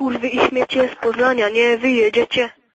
kurwy i śmiecie z Poznania, nie wyjedziecie.